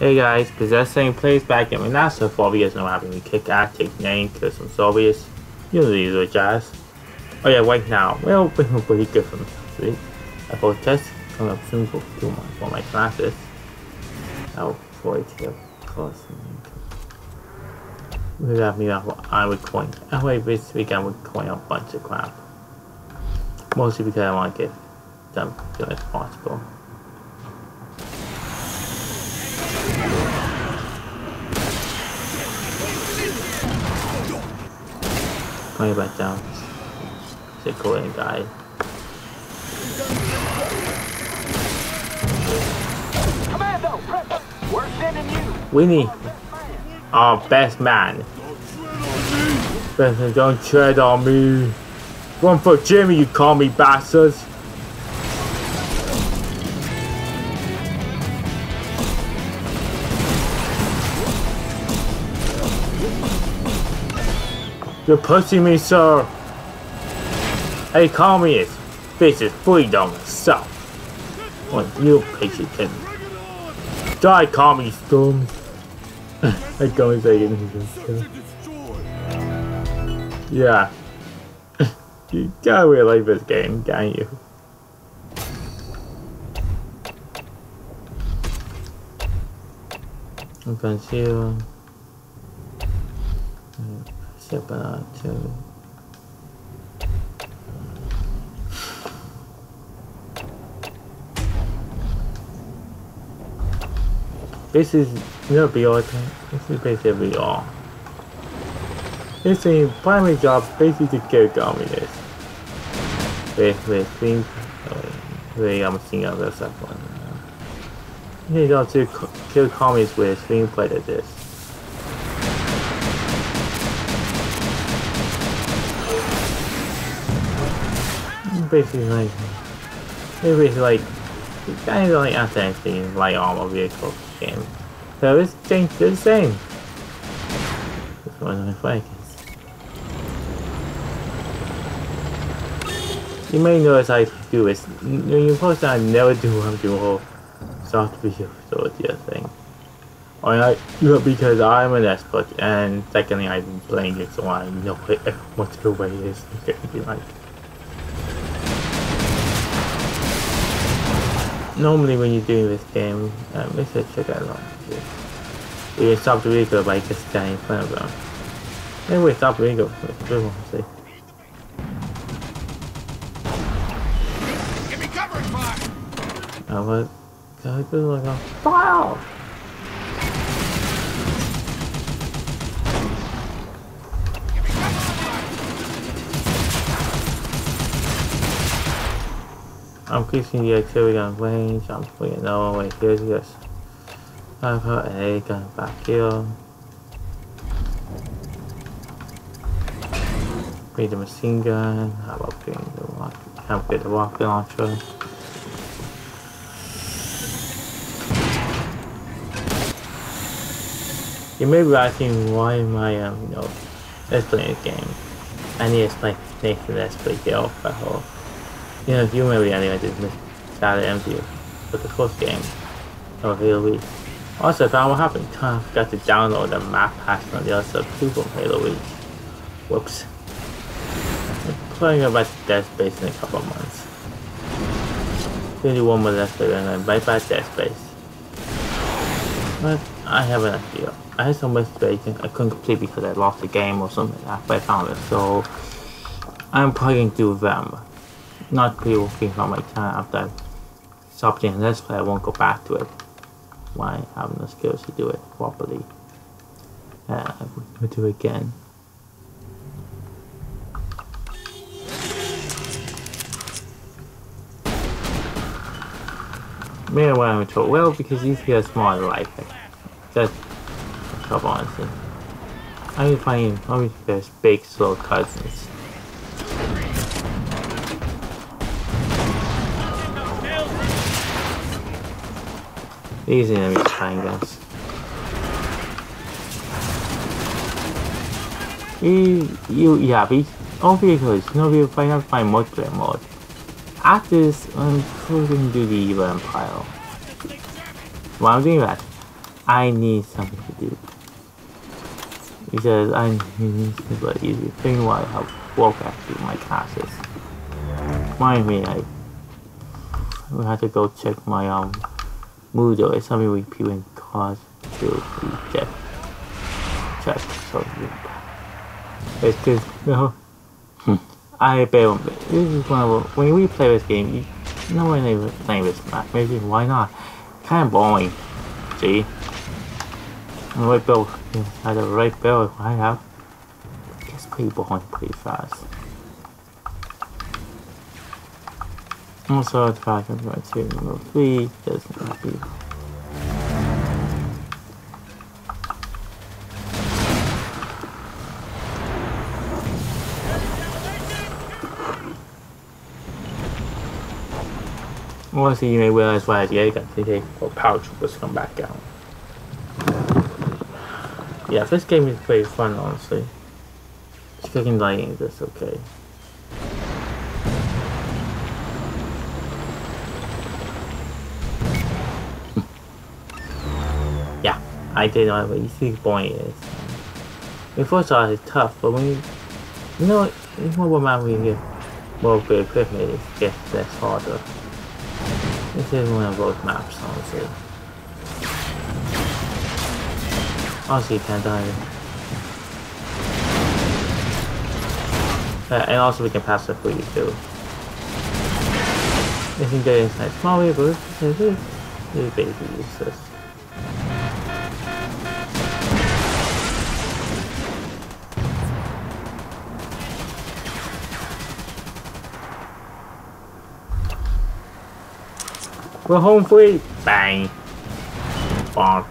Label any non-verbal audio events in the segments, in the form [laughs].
Hey guys, possessing plays back in not so far you guys know having me kick ass, take name, kill some Soviets. You know the usual jazz. Oh yeah, right now, well, we're pretty good me, see? I will test coming up soon for two months for my classes. I'll avoid here, close. We got me off I would coin. Anyway, this week I would coin a bunch of crap. Mostly because I want to get them good as possible. Going back down. Say Korean guy. Commando, we're sending you. Winnie, our best man. Benson, don't tread on me. Run for Jimmy, you call me bastards. You're pushing me, sir. Hey, communist, this is freedom itself. What you patient can die, communist storm. [laughs] I can't say anything. Yeah. [laughs] you gotta really like this game, can't you? I'm conceal. Separate. This is no BR This is basically all. This is primary job basically to kill communists. With with things really I'm seeing other stuff on you know to kill communists with screenplay like this. Basically like basically like kind of like anything like armor vehicle game. So it's changed the same. This one of You may notice I do this. When you post I never do I'm doing soft video the thing. Or I do because I'm an expert and secondly I'm playing it so I know what the way is going to be like. Normally when you're doing this game, um, let's check out on You stop the vehicle by just standing in front of them. Anyway, stop the vehicle. We see. Give me fire! Oh, what? Go, go, go. Fire! I'm increasing the activity on range, I'm putting no way here's this. I put a gun back here. Create the machine gun, how about getting the rocket upgrade the rocket launcher. You may be asking why am I um you know let's play a game. I need to play Nathan let's play the alpha hole. You know, anyway just missed started empty with the first game of Halo Reach. Also found what happened. [sighs] I forgot to download the map pack on the other two from Halo Reach. Whoops. I'm playing about Dead Space in a couple of months. Maybe one more Dead Space and then right back Dead Space. But I have an idea. I had some space I couldn't complete because I lost the game or something after I found it. So I'm playing through them not clear working from my channel after I stop playing Let's Play, I won't go back to it. Why I have no skills to do it properly. Uh, we'll do it again. Maybe why I'm told well because these here are smaller life. That's trouble honestly. I find obviously there's big slow cousins. These enemy triangles. You, you, yeah, these all vehicles, no vehicle find out find multiplayer mode. After this, I'm cruising to the evil empire. While I'm doing that, I need something to do. Says I need but easy. Think why I have walk after my classes. Mind me, I we have to go check my um Moodle. It's something we people in cause to check check so it's because you know I bet this is one of when we play this game you no one even playing this map. Maybe why not? Kind of boring. See? The right bill. Had the right bill. I have. Gets pretty boring pretty fast. Also, the I'm going to number three does not be. Once you may realize why the other got to for power troopers come back out. Yeah, this game is pretty fun honestly. Sticking lighting is just okay. yeah, I did know what you see point is. Before started it's tough, but when you you know know what man when you get more good equipment it gets less harder. This is one of those maps, honestly. Honestly, you can't die. Uh, and also we can pass it for you too. Can get inside small vehicles, this is basically useless. We're home free! Bang! Bonk.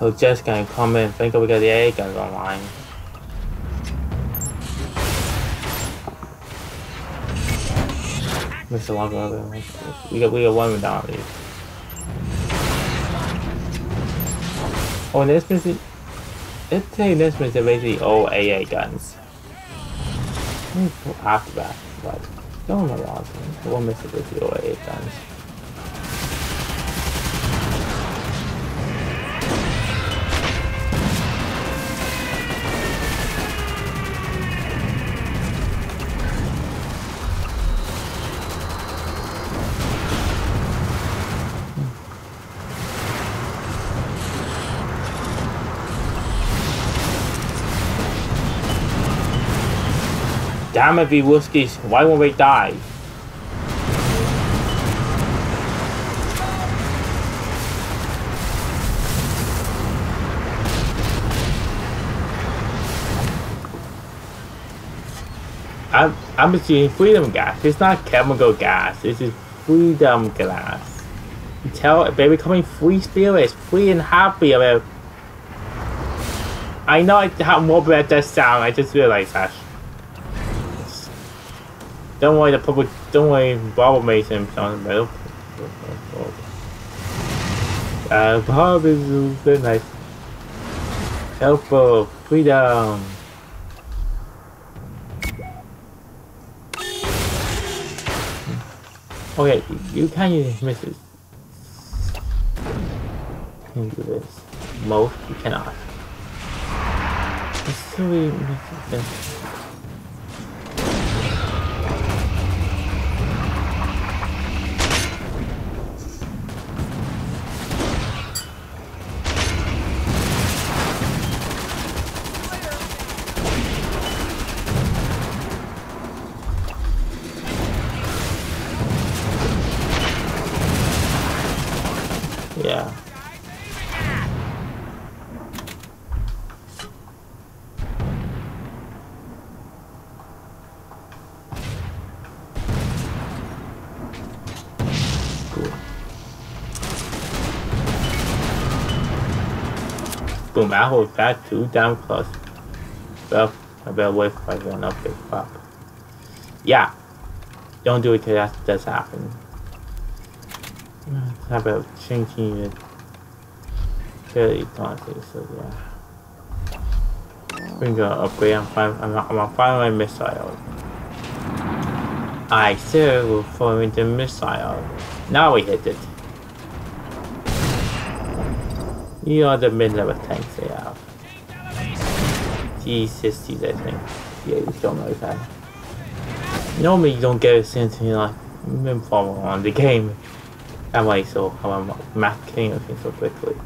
So just gonna comment, think we got the A guns online. Mr. Longer, we got we got one without it. Oh, it take this means they're basically all AA guns. After that, but don't what The one missing is the all AA guns. Damn it, Whiskies, why won't we die? I'm, I'm seeing freedom gas. It's not chemical gas. This is freedom gas. You tell baby coming free spirits, free and happy about. I know how morbid that does sound. I just realized that. Don't worry, the public. Don't worry, Bob made him sound better. Uh, Bob is very nice. Helpful, freedom. Okay, you can use misses. Can do this. Most you cannot. It's silly misses. Boom, I hold that two down plus. Well, I better wait for I one upgrade pop. Yeah. Don't do it till that does happen. How about changing it? Fairly daunting, so yeah. We got upgrade. I'm fine. I'm, I'm gonna find my missile. I still will find the missile. Now we hit it. You are the mid-level tanks they have. G60s, I think. Yeah, you don't know that. Normally you don't get a sense of like info on the game. That way so how I'm macking everything so quickly.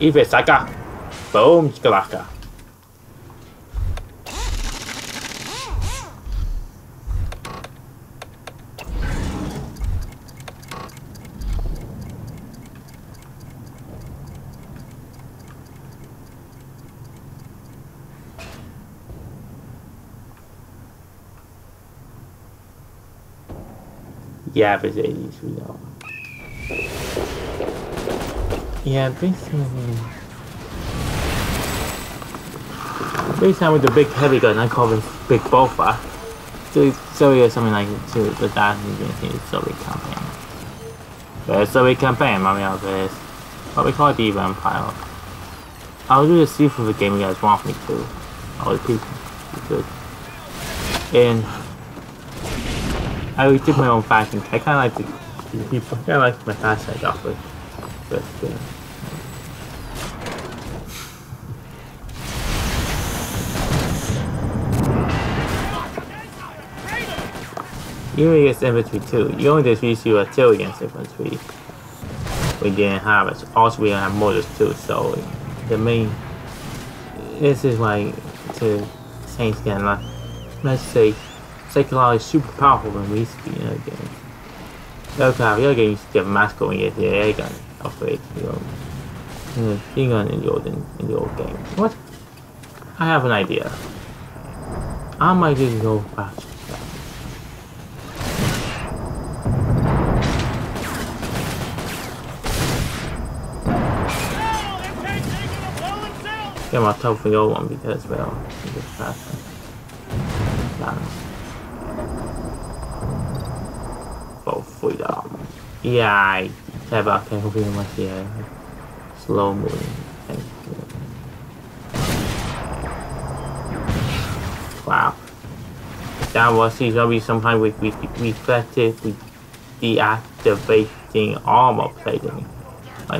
Ive Saka! Boom, Skalaka. Yeah, if it's 80s, we know. Yeah, basically. Basically, with the big heavy gun, I call this Big Bofa. So, so yeah, something like to the in the Soviet campaign. The Soviet campaign, I mean, of this, what we call it the Empire. I'll do the see for the game you guys want me to. All the people, good. And I did my own fashion. I kind of like the people. I kind of like my fashion I got with, with uh, Even against infantry too. You only just use a two against infantry. We didn't have it. Also, we don't have mortars too. So the main. This is why to Saints again. Like, let's say psychologically super powerful when we see in other games. Okay, the other games get mask when you get the air gun upgrade. You know, you know, being on in the old in, in the old game. What? I have an idea. I might just go back. Get my top for the old one because well, it's faster. Balance. Freedom. Yeah, I have a be much here. Slow moving. Thank you. Wow. That was usually sometimes we we reflected with deactivating armor plating.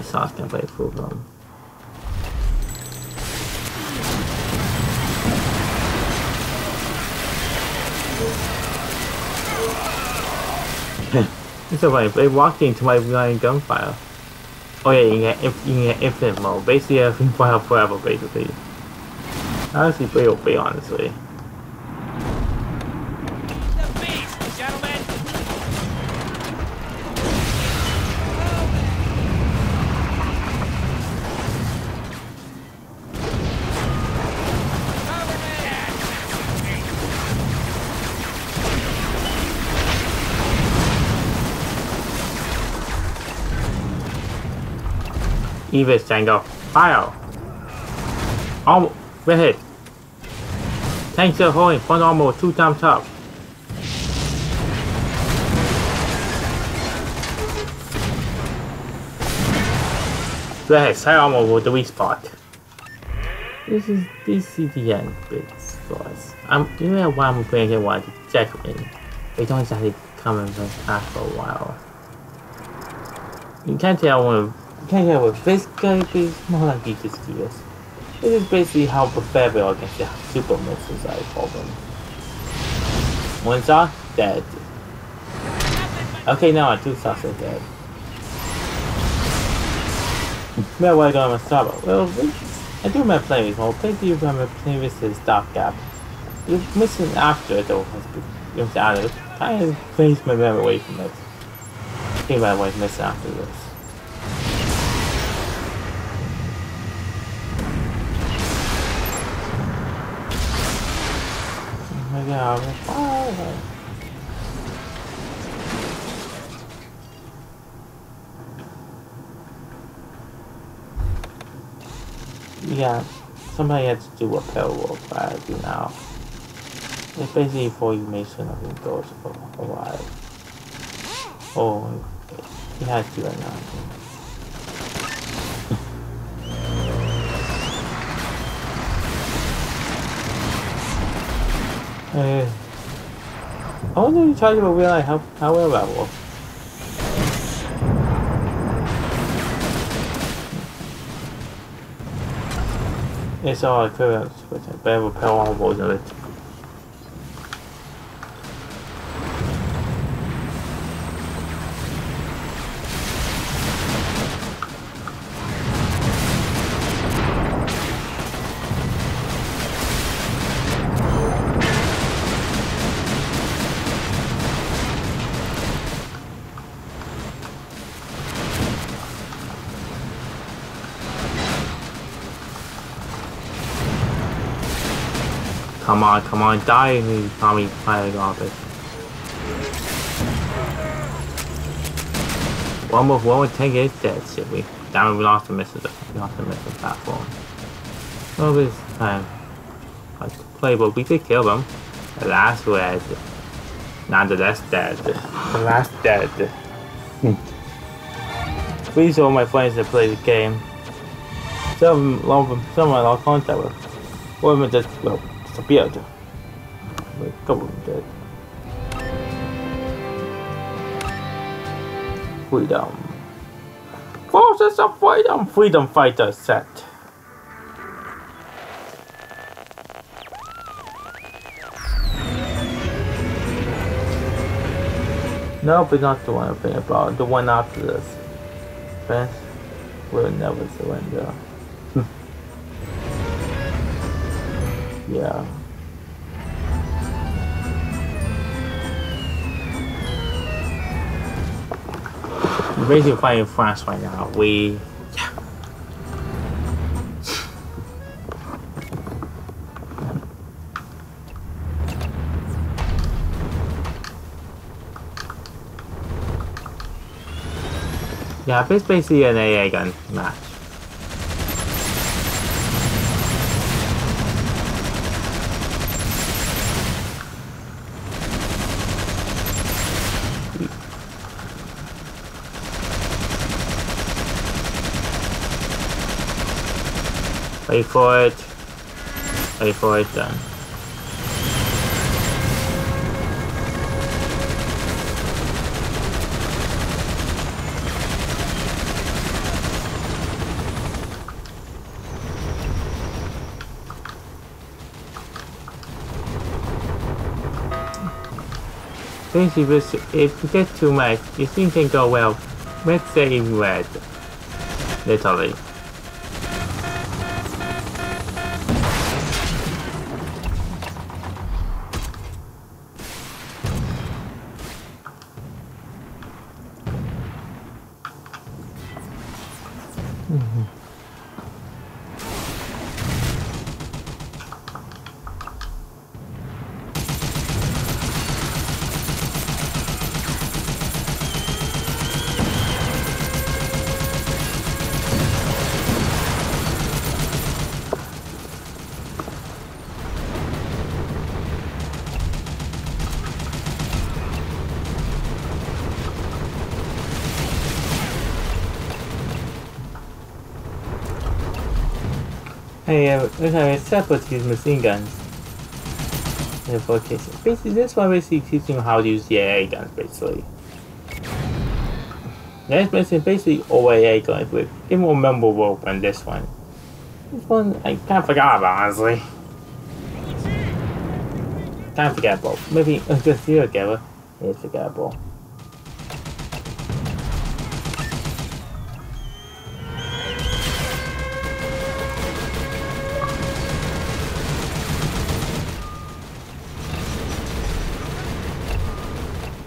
Sauce can play through them. It's so funny, they walked into my blind gunfire. Oh yeah, you can you can get infinite mode. Basically, can [laughs] fire forever, basically. Honestly, pretty OP, honestly. Evis Tango. Fire! Almost. Red hit. Tanks holding front armor two times up. Red side armor with the weak spot. This is this end bits for. I'm um, you know why I'm playing it exactly. They don't exactly come in for a while. You can't tell when can't get with this guy, it's more like just skills. This is basically how preferable against the super missiles I call them. One shot, dead. Okay, now I two shots are dead. Where why do I stop? Well, I do remember playing this do you remember playing this is Gap? You're missing after though has been added. Kind of plays my memory away from it. I think I was missing after this. Yeah, Yeah, somebody had to do a parallel I do now. It's basically for you sure nothing goes for a while. Oh, he has to right now. Uh, I wonder if you charge about realize how, how well that was. It's all equivalent with a better power version of it. Come on, come on, die, you Tommy Pilot Office. One more, one more tank is dead, shit. We, damn it, we lost the missile, we lost the missile platform. Well, this time, like to play, but we did kill them. The last was, now the last dead. The last dead. Hmm. Please all my friends that play the game. Some, of them, some I lost contact with. One of them just, well, disappeared. Couple of them dead. Freedom. Forces of Freedom! Freedom Fighter set. No, but not the one I'm thinking about. The one after this. Best will never surrender. Yeah. We're basically fighting France right now. We yeah. Yeah, it's basically an AA gun match. Wait for it. Wait for it then. Basically, if you get too much, you think can go well. Let's say in red. Literally. Hey, uh, okay, separate use machine guns. In four cases. Basically, this one basically teaching you how to use the AA guns, basically. Next basically, basically all AA guns with even more memorable than this one. This one, I kind of forgot about, honestly. Kind of forgettable. Maybe uh, just here together. It's forgettable.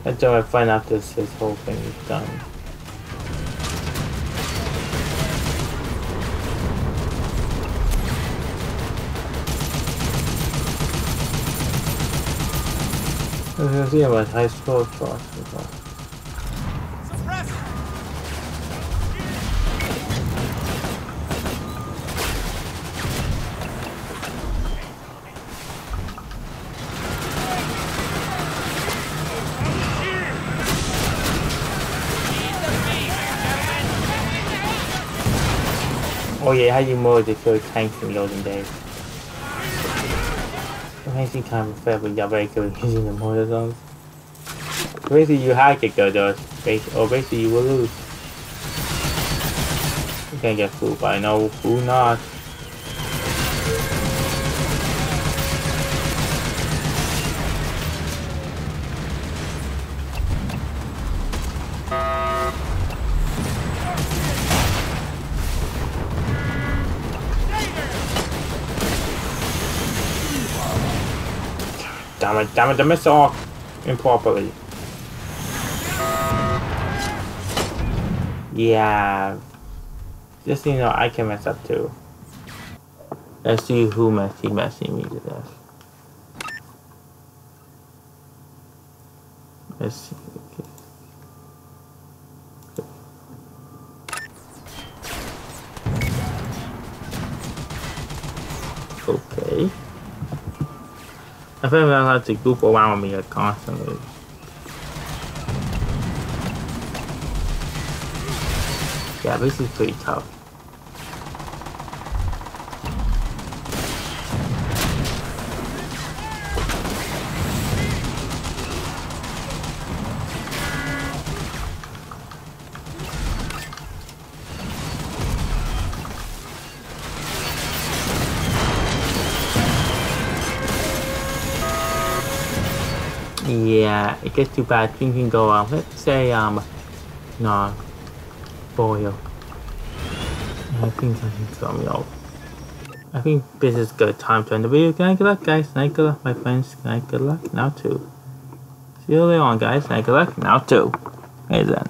Until I find out this this whole thing is done. Gonna see about high school class Oh yeah, how you mode to kill tanks in the olden days. It makes you kind of fair, but you're very good at using the mortar zones. Basically, you hack it, though, though. Or basically, you will lose. You can't get fooled by no fool not. Damn it, damn it, the missile improperly. Yeah. Just so you know, I can mess up too. Let's see who messy messy me to. Let's see. Okay. I think I have to goof around me constantly. Yeah, this is pretty tough. Yeah, it gets too bad. Things can go, um, let's say, um, no, boil. I think I can throw me off. I think this is good time to end the video. Good night, good luck, guys. Night, good luck, my friends. Good night, good luck, now too. See you later on, guys. Night, good luck, now too. Hey then.